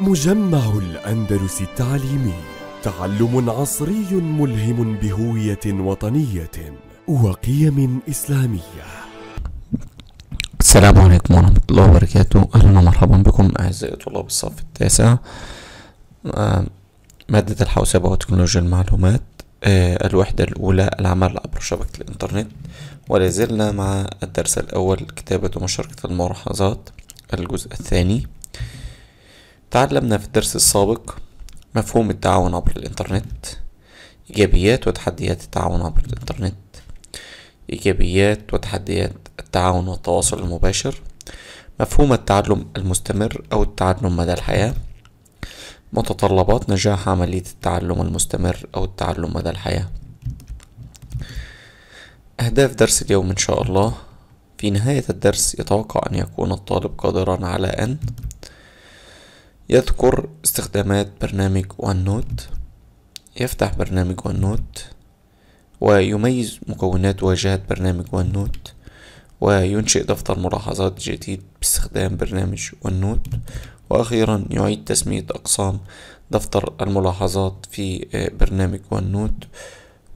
مجمع الأندلس التعليمي تعلم عصري ملهم بهوية وطنية وقيم إسلامية. السلام عليكم ورحمة الله وبركاته. أهلا ومرحبا بكم أعزائي طلاب الصف التاسع. آه، مادة الحوسبة وتكنولوجيا المعلومات آه، الوحدة الأولى العمل عبر شبكة الإنترنت. ولا زلنا مع الدرس الأول كتابة ومشاركة الملاحظات. الجزء الثاني تعلمنا في الدرس السابق مفهوم التعاون عبر الإنترنت إيجابيات وتحديات التعاون عبر الإنترنت إيجابيات وتحديات التعاون والتواصل المباشر مفهوم التعلم المستمر أو التعلم مدى الحياة متطلبات نجاح عملية التعلم المستمر أو التعلم مدى الحياة. أهداف درس اليوم إن شاء الله. في نهاية الدرس يتوقع أن يكون الطالب قادرا على أن يذكر استخدامات برنامج OneNote يفتح برنامج OneNote ويميز مكونات واجهة برنامج OneNote وينشئ دفتر ملاحظات جديد باستخدام برنامج OneNote وأخيرا يعيد تسمية أقسام دفتر الملاحظات في برنامج OneNote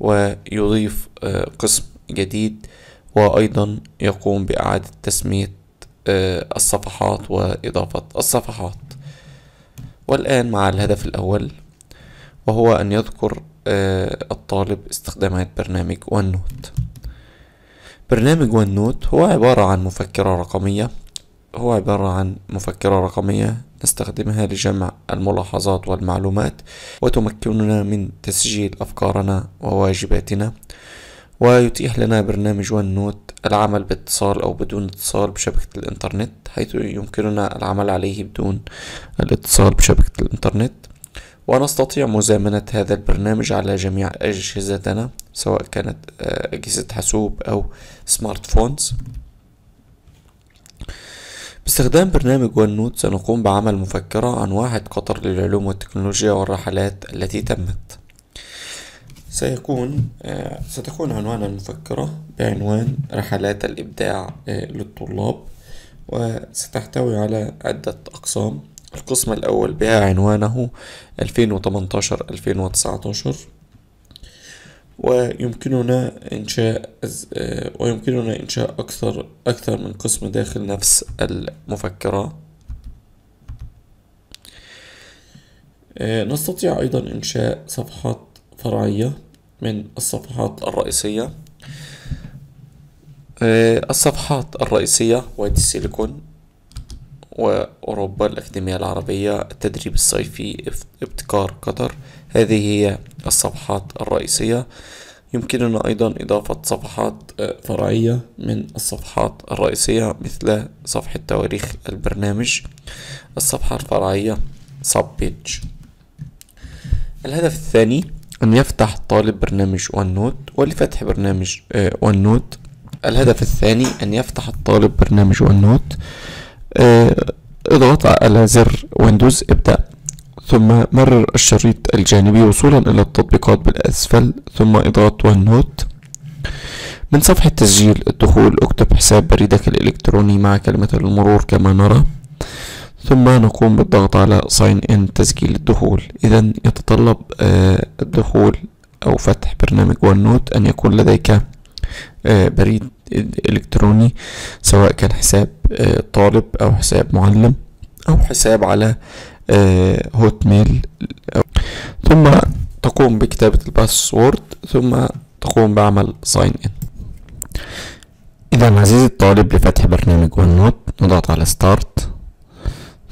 ويضيف قسم جديد وأيضا يقوم بإعادة تسمية الصفحات وإضافة الصفحات. والآن مع الهدف الأول وهو أن يذكر الطالب استخدامات برنامج OneNote برنامج OneNote هو عبارة عن مفكرة رقمية هو عبارة عن مفكرة رقمية نستخدمها لجمع الملاحظات والمعلومات وتمكننا من تسجيل أفكارنا وواجباتنا. ويتيح لنا برنامج OneNote العمل باتصال أو بدون اتصال بشبكة الإنترنت حيث يمكننا العمل عليه بدون الاتصال بشبكة الإنترنت. ونستطيع مزامنة هذا البرنامج على جميع أجهزتنا سواء كانت أجهزة حاسوب أو smart phones باستخدام برنامج ون نوت سنقوم بعمل مفكرة عن واحد قطر للعلوم والتكنولوجيا والرحلات التي تمت. سيكون ستكون عنوان المفكرة بعنوان رحلات الإبداع للطلاب وستحتوي على عدة أقسام. القسم الأول بها عنوانه 2018-2019 ويمكننا إنشاء ويمكننا إنشاء أكثر أكثر من قسم داخل نفس المفكرة. نستطيع أيضا إنشاء صفحات فرعية. من الصفحات الرئيسية. الصفحات الرئيسية وادي السيليكون وأوروبا الأكاديمية العربية التدريب الصيفي ابتكار قطر. هذه هي الصفحات الرئيسية. يمكننا أيضا إضافة صفحات فرعية من الصفحات الرئيسية مثل صفحة تواريخ البرنامج الصفحة الفرعية sub page الهدف الثاني أن يفتح الطالب برنامج OneNote ولفتح برنامج OneNote الهدف الثاني أن يفتح الطالب برنامج OneNote اضغط على زر ويندوز ابدأ. ثم مرر الشريط الجانبي وصولا إلى التطبيقات بالأسفل ثم اضغط OneNote من صفحة تسجيل الدخول اكتب حساب بريدك الإلكتروني مع كلمة المرور كما نرى. ثم نقوم بالضغط على sign in تسجيل الدخول. إذا يتطلب الدخول أو فتح برنامج OneNote أن يكون لديك بريد إلكتروني سواء كان حساب طالب أو حساب معلم أو حساب على Hotmail ثم تقوم بكتابة ال password ثم تقوم بعمل sign in إذا عزيزي الطالب لفتح برنامج OneNote نضغط على start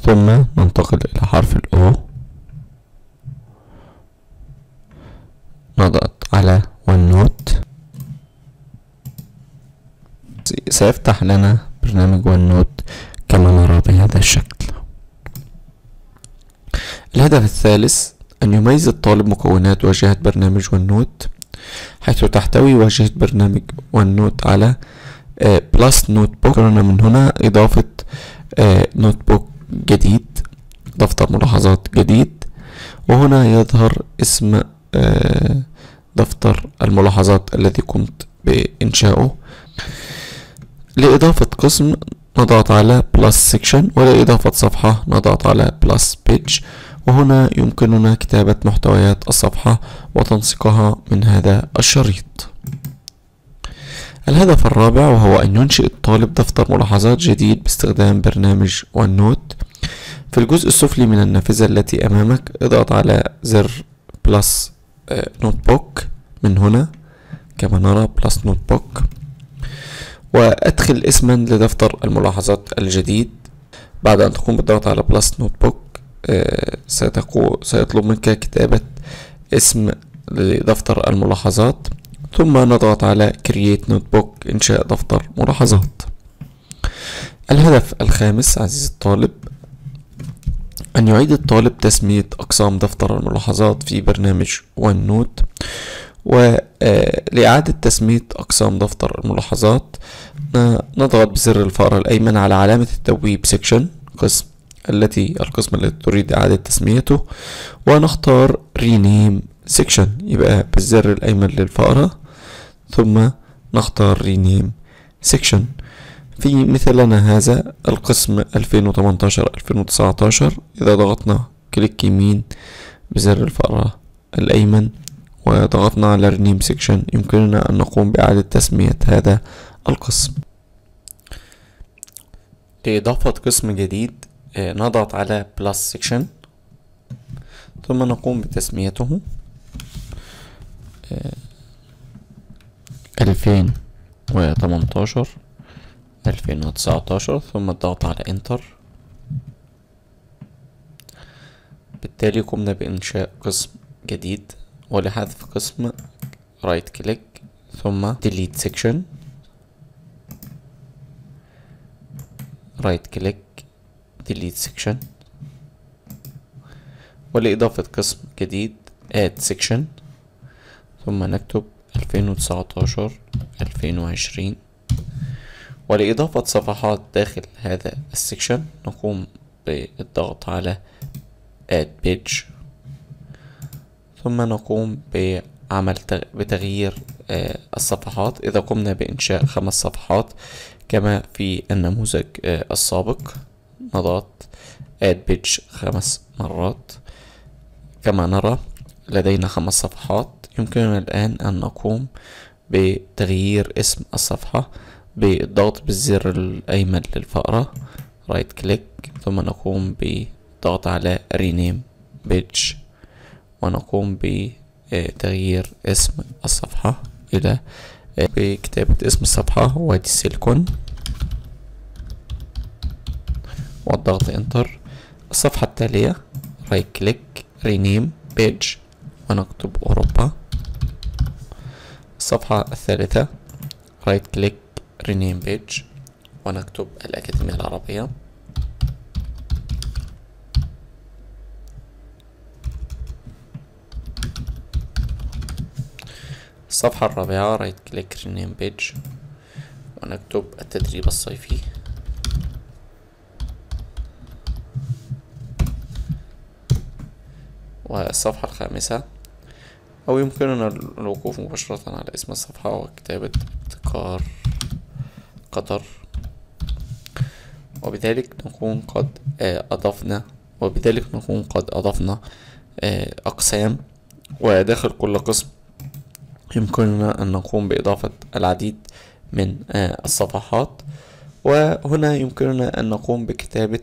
ثم ننتقل إلى حرف ال O نضغط على OneNote سيفتح لنا برنامج OneNote كما نرى بهذا الشكل. الهدف الثالث أن يميز الطالب مكونات واجهة برنامج OneNote حيث تحتوي واجهة برنامج OneNote على plus notebook من هنا إضافة notebook جديد دفتر ملاحظات جديد وهنا يظهر اسم دفتر الملاحظات الذي قمت بإنشائه لإضافة قسم نضغط على plus section ولإضافة صفحة نضغط على plus page وهنا يمكننا كتابة محتويات الصفحة وتنسيقها من هذا الشريط. الهدف الرابع وهو أن ينشئ الطالب دفتر ملاحظات جديد باستخدام برنامج OneNote. في الجزء السفلي من النافذة التي أمامك اضغط على زر plus notebook من هنا كما نرى plus notebook وأدخل اسما لدفتر الملاحظات الجديد. بعد أن تقوم بالضغط على plus notebook سيطلب منك كتابة اسم لدفتر الملاحظات ثم نضغط على Create Notebook إنشاء دفتر ملاحظات. الهدف الخامس عزيزي الطالب أن يعيد الطالب تسمية أقسام دفتر الملاحظات في برنامج OneNote ولإعادة تسمية أقسام دفتر الملاحظات نضغط بزر الفأرة الأيمن على علامة التبويب section قسم التي القسم الذي تريد إعادة تسميته ونختار Rename Section يبقى بالزر الأيمن للفأرة ثم نختار Rename Section في مثلنا هذا القسم 2018-2019 إذا ضغطنا كليك يمين بزر الفأرة الأيمن وضغطنا على Rename Section يمكننا أن نقوم بإعادة تسمية هذا القسم. لإضافة قسم جديد نضغط على Plus Section ثم نقوم بتسميته. ألفين وتمنتاشر ألفين وتسعتاشر ثم الضغط على enter. بالتالي قمنا بإنشاء قسم جديد ولحذف قسم right click ثم delete section. right click delete section. ولإضافة قسم جديد add section. ثم نكتب ألفين وتسعتاشر ألفين وعشرين. ولإضافة صفحات داخل هذا السكشن نقوم بالضغط على add page. ثم نقوم بعمل بتغيير الصفحات. إذا قمنا بإنشاء خمس صفحات كما في النموذج السابق نضغط add page خمس مرات. كما نرى لدينا خمس صفحات. يمكننا الآن أن نقوم بتغيير اسم الصفحة. بالضغط بالزر الأيمن للفأرة right click ثم نقوم بالضغط على rename page ونقوم بتغيير اسم الصفحة إلى بكتابة اسم الصفحة وادي السيليكون والضغط enter الصفحة التالية right click rename page ونكتب أوروبا. الصفحة الثالثة right click rename page ونكتب الأكاديمية العربية. الصفحة الرابعة right click rename page ونكتب التدريب الصيفي. والصفحة الخامسة أو يمكننا الوقوف مباشرة على اسم الصفحة وكتابة ابتكار قطر. وبذلك نكون قد أضفنا وبذلك نكون قد أضفنا أقسام. وداخل كل قسم يمكننا أن نقوم بإضافة العديد من الصفحات. وهنا يمكننا أن نقوم بكتابة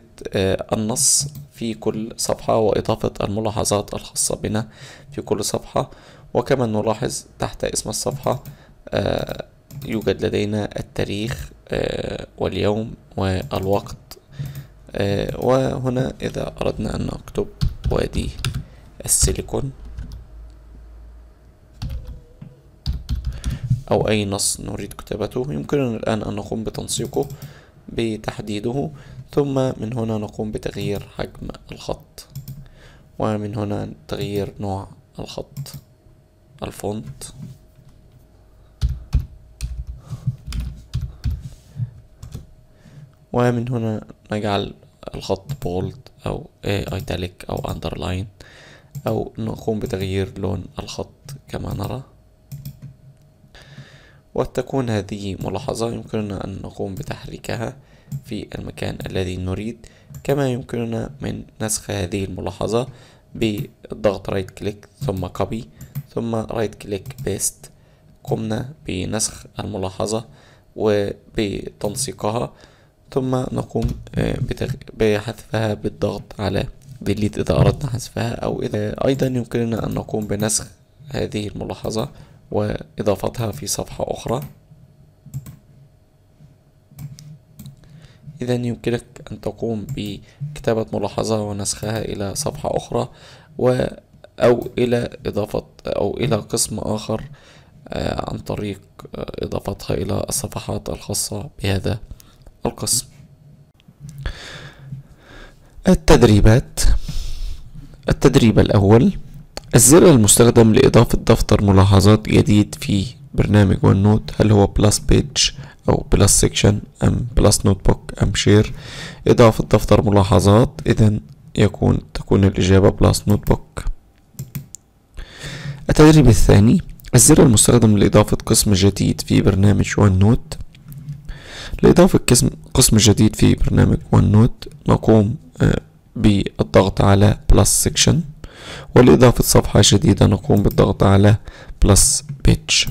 النص في كل صفحة وإضافة الملاحظات الخاصة بنا في كل صفحة. وكما نلاحظ تحت اسم الصفحة يوجد لدينا التاريخ واليوم والوقت وهنا إذا أردنا أن نكتب وادي السيليكون. أو أي نص نريد كتابته. يمكننا الآن أن نقوم بتنسيقه بتحديده. ثم من هنا نقوم بتغيير حجم الخط. ومن هنا تغيير نوع الخط الفونت. ومن هنا نجعل الخط bold أو italic أو underline أو نقوم بتغيير لون الخط كما نرى. وتكون هذه ملاحظة يمكننا أن نقوم بتحريكها في المكان الذي نريد كما يمكننا من نسخ هذه الملاحظة بالضغط right click ثم copy ثم right click paste قمنا بنسخ الملاحظة وبتنسيقها ثم نقوم آه، بحذفها بالضغط على ديليت إذا أردنا حذفها أو إذا أيضا يمكننا أن نقوم بنسخ هذه الملاحظة وإضافتها في صفحة أخرى. إذا يمكنك أن تقوم بكتابة ملاحظة ونسخها إلى صفحة أخرى و أو إلى إضافة أو إلى قسم آخر آه، عن طريق آه، إضافتها إلى الصفحات الخاصة بهذا القسم. التدريبات. التدريب الأول الزر المستخدم لإضافة دفتر ملاحظات جديد في برنامج OneNote هل هو plus page أو plus section أم plus notebook أم share إضافة دفتر ملاحظات. إذا يكون تكون الإجابة plus notebook التدريب الثاني الزر المستخدم لإضافة قسم جديد في برنامج OneNote لإضافة قسم قسم جديد في برنامج OneNote نقوم آه، بالضغط على plus section ولإضافة صفحة جديدة نقوم بالضغط على plus page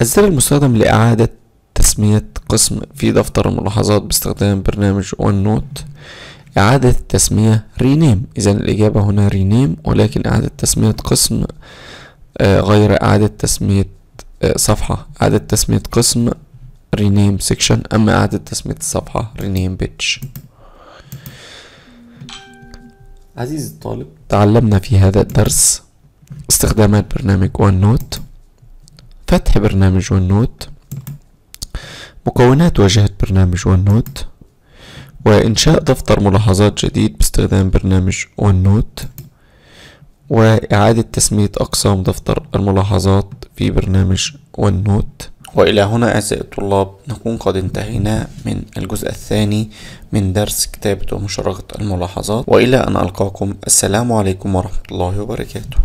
الزر المستخدم لإعادة تسمية قسم في دفتر الملاحظات باستخدام برنامج OneNote إعادة التسمية rename إذا الإجابة هنا rename ولكن إعادة تسمية قسم آه، غير إعادة تسمية آه، صفحة. إعادة تسمية قسم rename section أما إعادة تسمية الصفحة. rename page عزيزي الطالب تعلمنا في هذا الدرس استخدامات برنامج OneNote فتح برنامج OneNote مكونات واجهة برنامج OneNote وإنشاء دفتر ملاحظات جديد باستخدام برنامج OneNote وإعادة تسمية أقسام دفتر الملاحظات في برنامج OneNote وإلى هنا أعزائي الطلاب نكون قد انتهينا من الجزء الثاني من درس كتابة ومشاركة الملاحظات وإلى أن ألقاكم السلام عليكم ورحمة الله وبركاته.